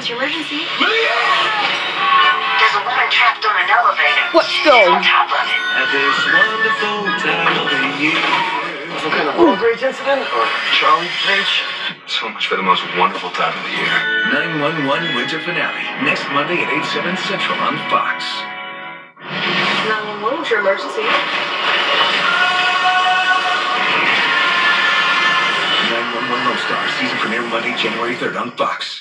what's your emergency? There's a woman trapped on an elevator. Let's She's go. on top of it. At this wonderful time of the year. Some kind of road rage incident or Charlie Page? So much for the most wonderful time of the year. 911 Winter Finale. Next Monday at 8, 7 Central on Fox. 911, what's your emergency? 911 Lone Star. Season premiere Monday, January 3rd on Fox.